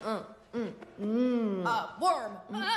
Mm, mm, mm. A worm. Mm.